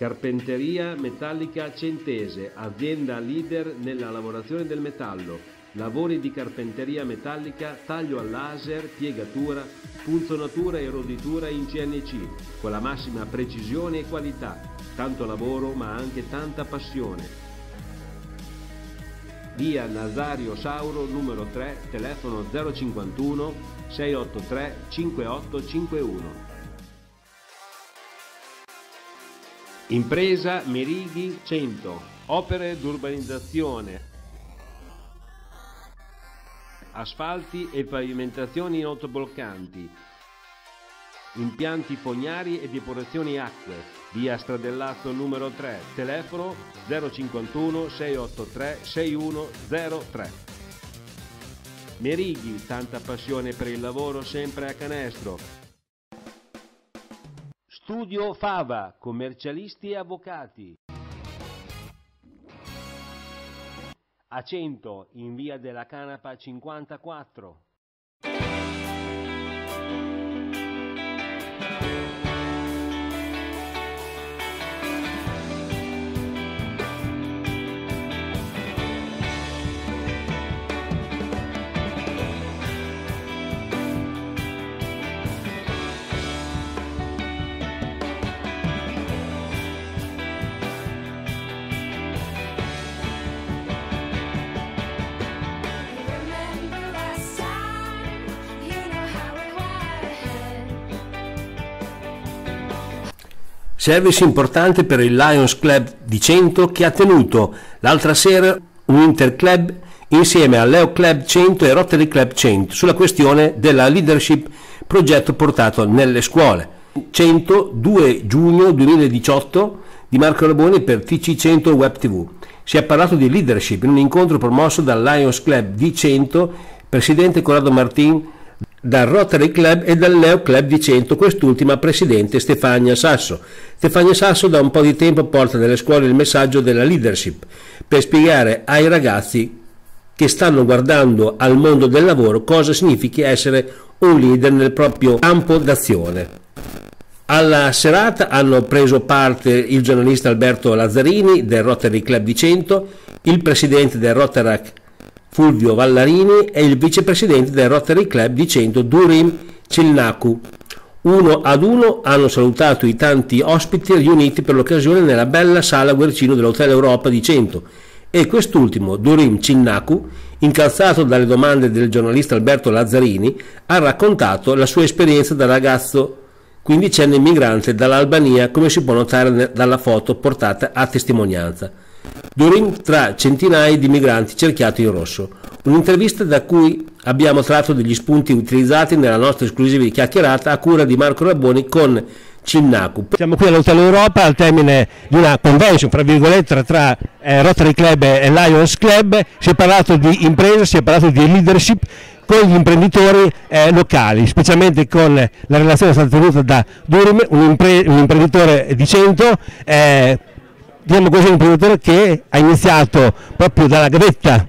Carpenteria Metallica Centese, azienda leader nella lavorazione del metallo. Lavori di carpenteria metallica, taglio al laser, piegatura, punzonatura e roditura in CNC, con la massima precisione e qualità. Tanto lavoro ma anche tanta passione. Via Nazario Sauro numero 3, telefono 051 683 5851. Impresa Merighi 100, opere d'urbanizzazione, asfalti e pavimentazioni autobloccanti, impianti fognari e depurazioni acque, via Stradellazzo numero 3, telefono 051 683 6103. Merighi, tanta passione per il lavoro sempre a canestro. Studio Fava, commercialisti e avvocati. A 100 in via della Canapa 54. Service importante per il Lions Club di Cento che ha tenuto l'altra sera un Interclub insieme al Leo Club 100 e Rotary Club 100 sulla questione della leadership progetto portato nelle scuole. 100 2 giugno 2018 di Marco Raboni per TC100 Web TV. Si è parlato di leadership in un incontro promosso dal Lions Club di 100, presidente Corrado Martin, dal Rotary Club e dal Leo Club di Cento, quest'ultima presidente Stefania Sasso. Stefania Sasso da un po' di tempo porta nelle scuole il messaggio della leadership per spiegare ai ragazzi che stanno guardando al mondo del lavoro cosa significa essere un leader nel proprio campo d'azione. Alla serata hanno preso parte il giornalista Alberto Lazzarini del Rotary Club di Cento, il presidente del Rotarac Fulvio Vallarini e il vicepresidente del Rotary Club di Cento Durim Cilnaku. Uno ad uno hanno salutato i tanti ospiti riuniti per l'occasione nella bella sala Guercino dell'Hotel Europa di Cento e quest'ultimo, Durim Cinnaku, incalzato dalle domande del giornalista Alberto Lazzarini, ha raccontato la sua esperienza da ragazzo quindicenne immigrante dall'Albania, come si può notare dalla foto portata a testimonianza. Durim tra centinaia di migranti cerchiati in rosso. Un'intervista da cui abbiamo tratto degli spunti utilizzati nella nostra esclusiva chiacchierata a cura di Marco Rabboni con Cinnaku. Siamo qui all'Hotel Europa al termine di una convention, fra virgolette, tra, eh, Rotary Club e Lions Club. Si è parlato di impresa, si è parlato di leadership con gli imprenditori eh, locali, specialmente con la relazione stata tenuta da Durim, un, impre- un imprenditore di Cento, eh, così, un imprenditore che ha iniziato proprio dalla gavetta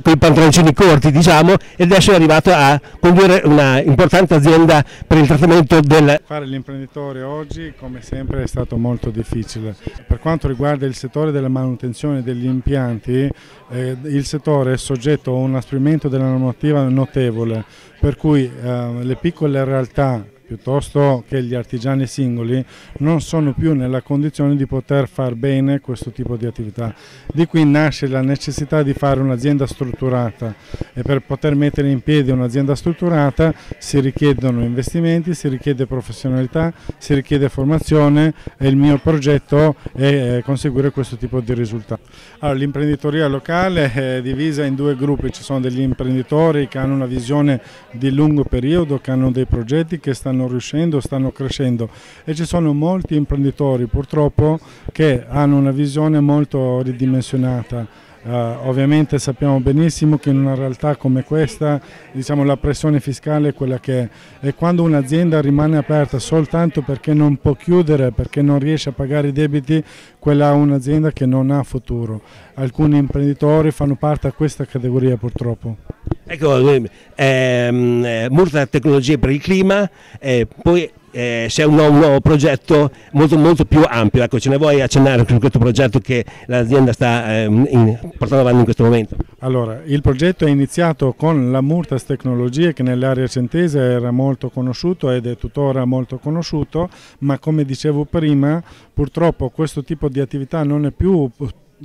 con i pantaloncini corti diciamo e adesso è arrivato a condurre una importante azienda per il trattamento del Fare l'imprenditore oggi, come sempre, è stato molto difficile. Per quanto riguarda il settore della manutenzione degli impianti, eh, il settore è soggetto a un inasprimento della normativa notevole, per cui eh, le piccole realtà piuttosto che gli artigiani singoli non sono più nella condizione di poter far bene questo tipo di attività. Di qui nasce la necessità di fare un'azienda strutturata e per poter mettere in piedi un'azienda strutturata si richiedono investimenti, si richiede professionalità, si richiede formazione e il mio progetto è eh, conseguire questo tipo di risultati. L'imprenditoria locale è divisa in due gruppi, ci sono degli imprenditori che hanno una visione di lungo periodo, che hanno dei progetti che stanno riuscendo, stanno crescendo e ci sono molti imprenditori purtroppo che hanno una visione molto ridimensionata. Eh, ovviamente sappiamo benissimo che in una realtà come questa diciamo, la pressione fiscale è quella che è e quando un'azienda rimane aperta soltanto perché non può chiudere, perché non riesce a pagare i debiti, quella è un'azienda che non ha futuro. Alcuni imprenditori fanno parte a questa categoria purtroppo. Ecco, ehm, eh, Murta Tecnologie per il Clima, eh, poi eh, c'è un nuovo, un nuovo progetto molto, molto più ampio. Ecco, ce ne vuoi accennare su questo progetto che l'azienda sta eh, in- portando avanti in questo momento? Allora, il progetto è iniziato con la Murtas Tecnologie che nell'area centese era molto conosciuto ed è tuttora molto conosciuto, ma come dicevo prima, purtroppo questo tipo di attività non è più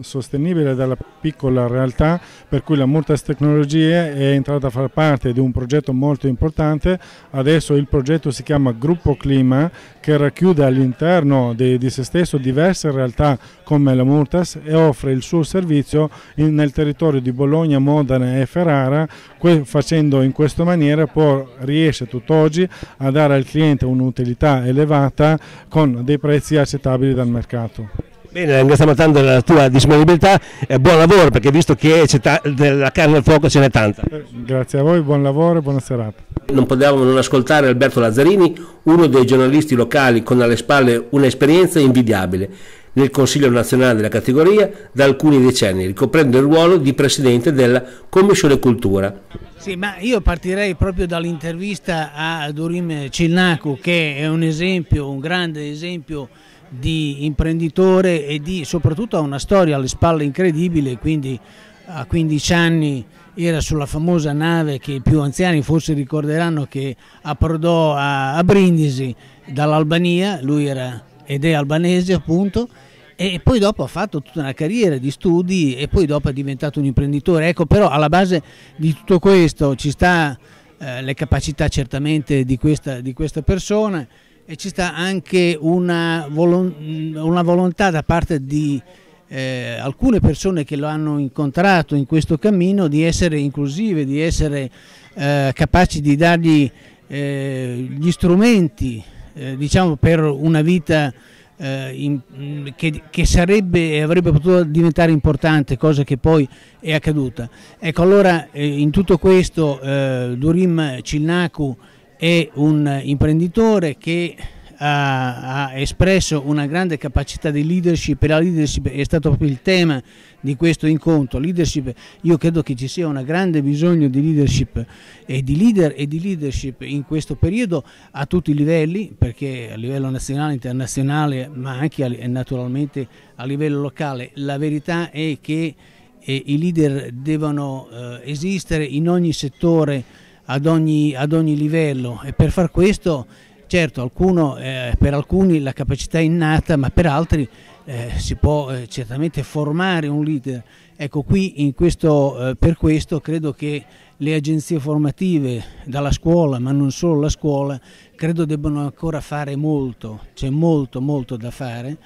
sostenibile dalla piccola realtà per cui la Murtas Tecnologie è entrata a far parte di un progetto molto importante adesso il progetto si chiama Gruppo Clima che racchiude all'interno di, di se stesso diverse realtà come la Murtas e offre il suo servizio in- nel territorio di Bologna, Modena e Ferrara que- facendo in questa maniera poi riesce tutt'oggi a dare al cliente un'utilità elevata con dei prezzi accettabili dal mercato. Bene, ringraziamo tanto della tua disponibilità e buon lavoro perché visto che c'è ta- della carne al fuoco ce n'è tanta. Grazie a voi, buon lavoro e buona serata. Non potevamo non ascoltare Alberto Lazzarini, uno dei giornalisti locali con alle spalle un'esperienza invidiabile nel Consiglio nazionale della categoria da alcuni decenni, ricoprendo il ruolo di presidente della Commissione Cultura. Sì, ma io partirei proprio dall'intervista a Dorim Cilnaku che è un esempio, un grande esempio di imprenditore e di soprattutto ha una storia alle spalle incredibile, quindi a 15 anni era sulla famosa nave che i più anziani forse ricorderanno che approdò a, a Brindisi dall'Albania, lui era ed è albanese appunto e poi dopo ha fatto tutta una carriera di studi e poi dopo è diventato un imprenditore. Ecco, però alla base di tutto questo ci sta eh, le capacità certamente di questa, di questa persona e ci sta anche una, una volontà da parte di eh, alcune persone che lo hanno incontrato in questo cammino di essere inclusive, di essere eh, capaci di dargli eh, gli strumenti eh, diciamo per una vita eh, in- che, che sarebbe e avrebbe potuto diventare importante, cosa che poi è accaduta. Ecco, allora eh, in tutto questo Durim Cilnaku è un imprenditore che ha, espresso una grande capacità di leadership e la leadership è stato proprio il tema di questo incontro. Leadership, io credo che ci sia un grande bisogno di leadership e di leader e di leadership in questo periodo a tutti i livelli, perché a livello nazionale, internazionale, ma anche naturalmente a livello locale. La verità è che eh, i leader devono eh, esistere in ogni settore, ad ogni, ad ogni livello e per far questo certo alcuno, eh, per alcuni la capacità è innata ma per altri eh, si può eh, certamente formare un leader. Ecco qui questo, eh, per questo credo che le agenzie formative dalla scuola ma non solo la scuola credo debbano ancora fare molto, c'è molto molto da fare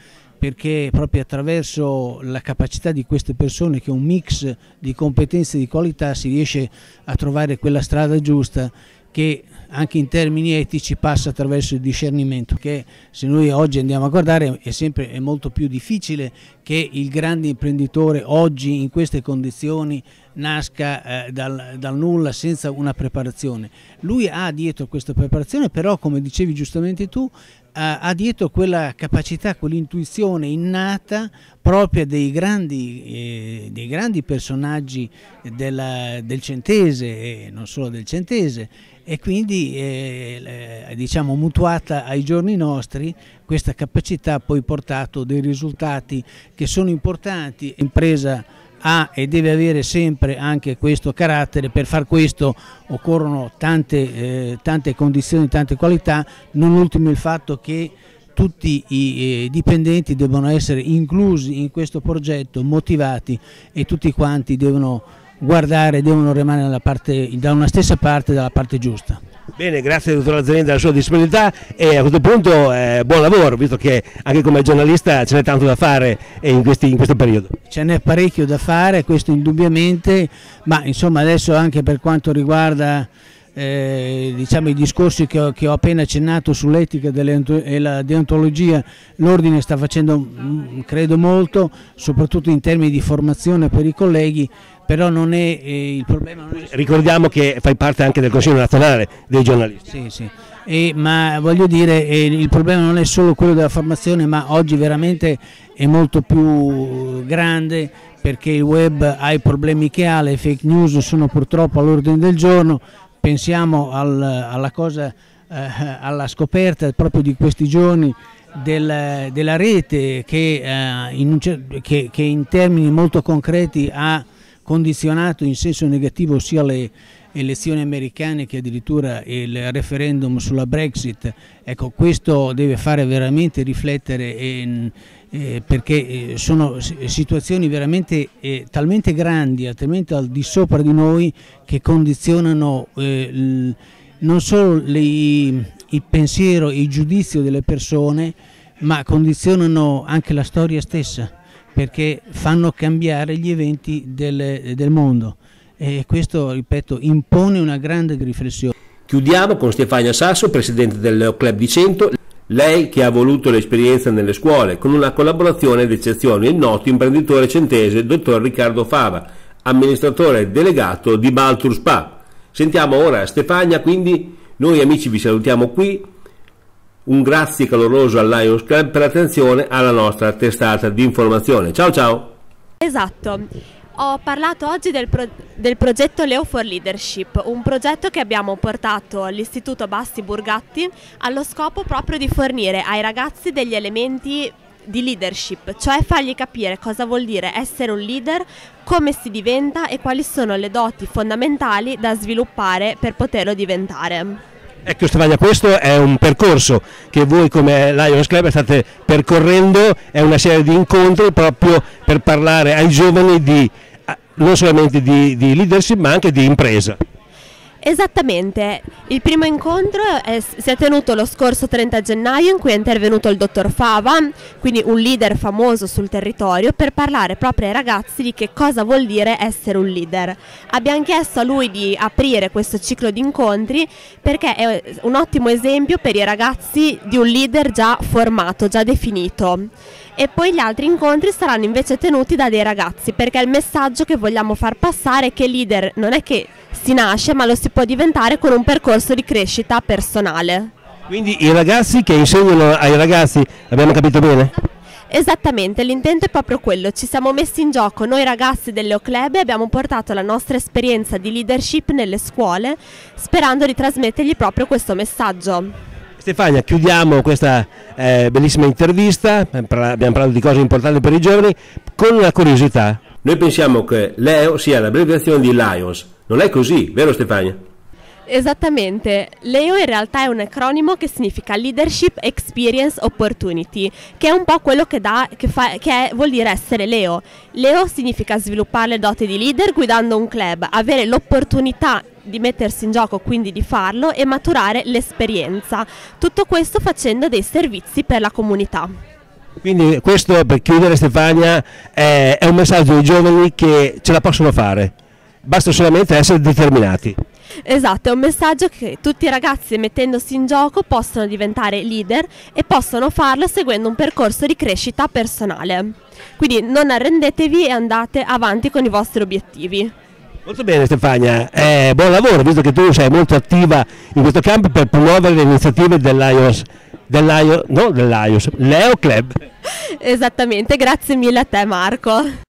perché proprio attraverso la capacità di queste persone che è un mix di competenze e di qualità si riesce a trovare quella strada giusta che anche in termini etici passa attraverso il discernimento che se noi oggi andiamo a guardare è sempre è molto più difficile che il grande imprenditore oggi in queste condizioni nasca eh, dal, dal nulla senza una preparazione. Lui ha dietro questa preparazione però come dicevi giustamente tu ha dietro quella capacità, quell'intuizione innata propria dei grandi, eh, dei grandi personaggi della- del centese e non solo del centese e quindi eh, eh, diciamo mutuata ai giorni nostri questa capacità ha poi portato dei risultati che sono importanti. L'impresa ha e deve avere sempre anche questo carattere, per far questo occorrono tante, eh, tante condizioni, tante qualità, non ultimo il fatto che tutti i eh, dipendenti devono essere inclusi in questo progetto, motivati e tutti quanti devono guardare, devono rimanere parte- da una stessa parte, dalla parte giusta. Bene, grazie dottor Lazzarini della sua disponibilità e a questo punto eh, buon lavoro, visto che anche come giornalista ce n'è tanto da fare eh, in, questi- in questo periodo. Ce n'è parecchio da fare, questo indubbiamente, ma insomma adesso anche per quanto riguarda eh, diciamo, i discorsi che ho, che ho appena accennato sull'etica e la deontologia, l'ordine sta facendo mm, credo molto, soprattutto in termini di formazione per i colleghi, però non è eh, il problema è Ricordiamo che fai parte anche del Consiglio nazionale dei giornalisti. Sì, sì. E, ma voglio dire, eh, il problema non è solo quello della formazione, ma oggi veramente è molto più grande perché il web ha i problemi che ha, le fake news sono purtroppo all'ordine del giorno, pensiamo al- alla cosa eh, alla scoperta proprio di questi giorni del- della rete che, eh, in un che- che in termini molto concreti ha condizionato in senso negativo sia le elezioni americane che addirittura il referendum sulla Brexit. Ecco, questo deve fare veramente riflettere e, eh, perché eh, sono situazioni veramente eh, talmente grandi, talmente al di sopra di noi che condizionano eh, il- non solo le- il pensiero e il giudizio delle persone, ma condizionano anche la storia stessa, perché fanno cambiare gli eventi del, del mondo. E questo, ripeto, impone una grande riflessione. Chiudiamo con Stefania Sasso, presidente del Leo Club di Cento. Lei che ha voluto l'esperienza nelle scuole con una collaborazione d'eccezione, il noto imprenditore centese dottor Riccardo Fava, amministratore delegato di Baltur Spa. Sentiamo ora Stefania, quindi noi amici vi salutiamo qui. Un grazie caloroso al Lions Club per l'attenzione alla nostra testata di informazione. Ciao ciao! Esatto. Ho parlato oggi del, pro- del progetto Leo for Leadership, un progetto che abbiamo portato all'Istituto Basti Burgatti allo scopo proprio di fornire ai ragazzi degli elementi di leadership, cioè fargli capire cosa vuol dire essere un leader, come si diventa e quali sono le doti fondamentali da sviluppare per poterlo diventare. Ecco Stefania, questo è un percorso che voi come Lions Club state percorrendo, è una serie di incontri proprio per parlare ai giovani di, non solamente di, di leadership ma anche di impresa. Esattamente, il primo incontro è- si è tenuto lo scorso 30 gennaio in cui è intervenuto il dottor Fava, quindi un leader famoso sul territorio, per parlare proprio ai ragazzi di che cosa vuol dire essere un leader. Abbiamo chiesto a lui di aprire questo ciclo di incontri perché è un ottimo esempio per i ragazzi di un leader già formato, già definito. E poi gli altri incontri saranno invece tenuti da dei ragazzi perché il messaggio che vogliamo far passare è che leader non è che si nasce ma lo si può diventare con un percorso di crescita personale. Quindi i ragazzi che insegnano ai ragazzi, abbiamo capito bene? Esattamente, l'intento è proprio quello, ci siamo messi in gioco noi ragazzi dell'Eo Club e abbiamo portato la nostra esperienza di leadership nelle scuole sperando di trasmettergli proprio questo messaggio. Stefania, chiudiamo questa eh, bellissima intervista, abbiamo parlato di cose importanti per i giovani, con una curiosità. Noi pensiamo che Leo sia l'abbreviazione di Lions. Non è così, vero Stefania? Esattamente, Leo in realtà è un acronimo che significa Leadership Experience Opportunity, che è un po' quello che, dà, che, fa, che è- vuol dire essere Leo. Leo significa sviluppare le doti di leader guidando un club, avere l'opportunità di mettersi in gioco, quindi di farlo e maturare l'esperienza. Tutto questo facendo dei servizi per la comunità. Quindi questo per chiudere Stefania è, è un messaggio ai giovani che ce la possono fare, basta solamente essere determinati. Esatto, è un messaggio che tutti i ragazzi mettendosi in gioco possono diventare leader e possono farlo seguendo un percorso di crescita personale. Quindi non arrendetevi e andate avanti con i vostri obiettivi. Molto bene Stefania, Eh, buon lavoro visto che tu sei molto attiva in questo campo per promuovere le iniziative dell'IOS, dell'IOS, no dell'IOS, Leo Club. Esattamente, grazie mille a te Marco.